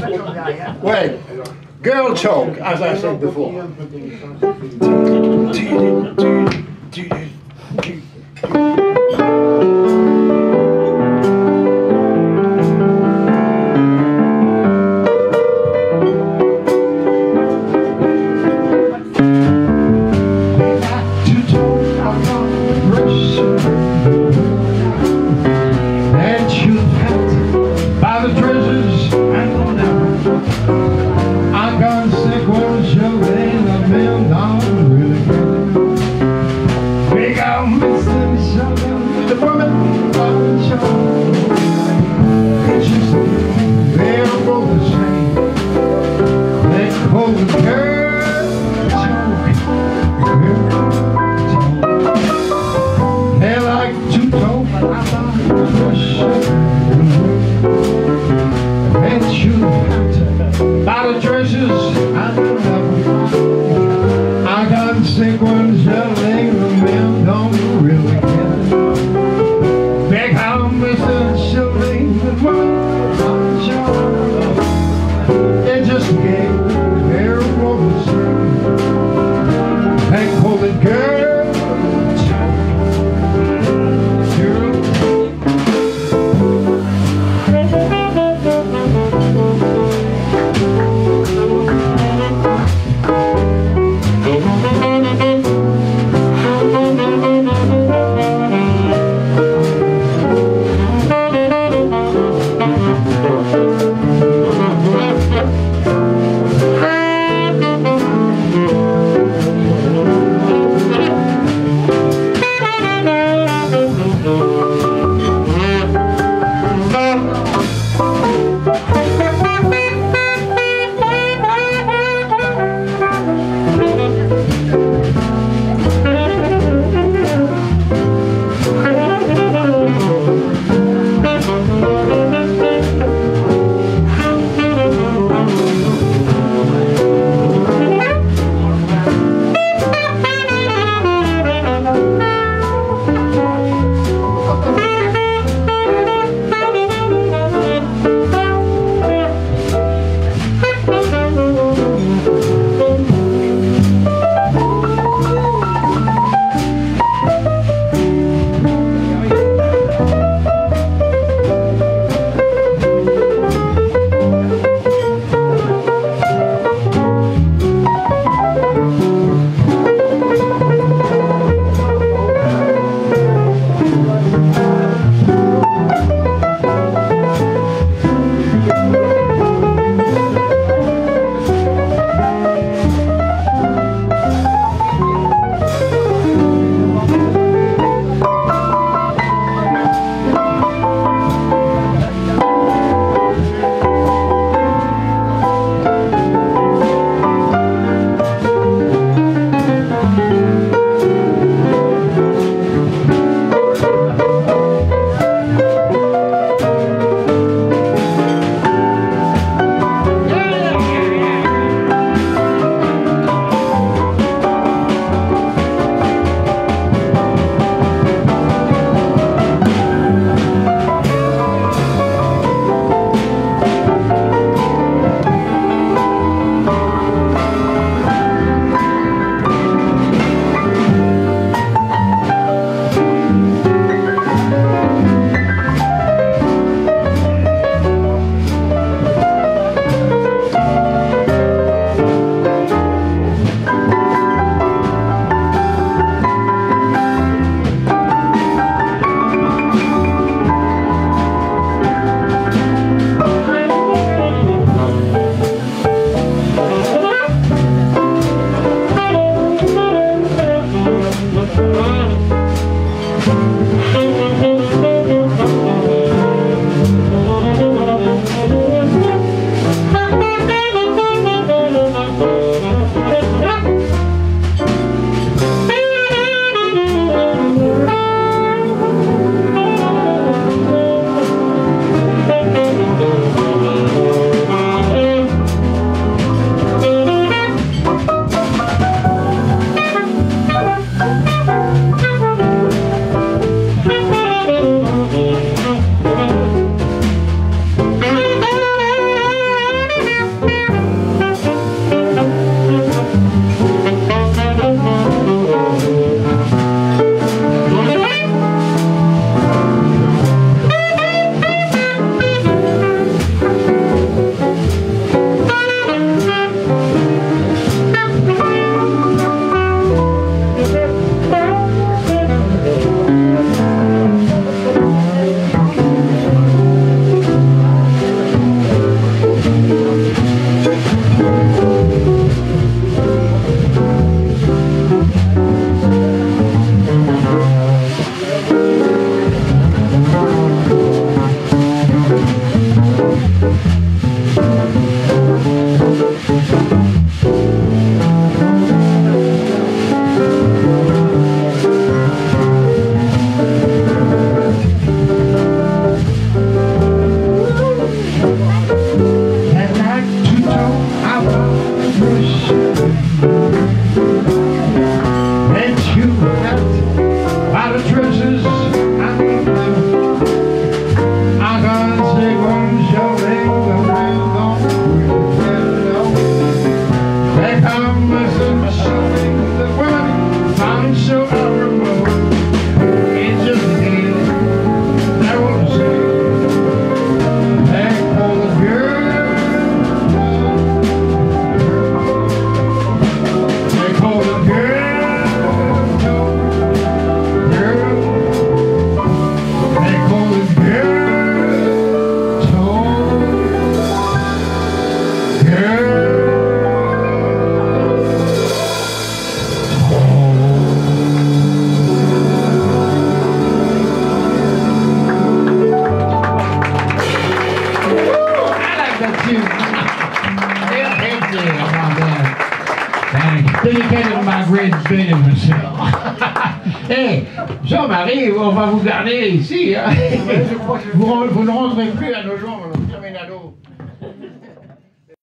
Well, girl talk, as I said before. Really Great bit of myself. Hey, Jean-Marie, on va vous garder ici. hein? vous, vous ne rentrez plus à nos jours.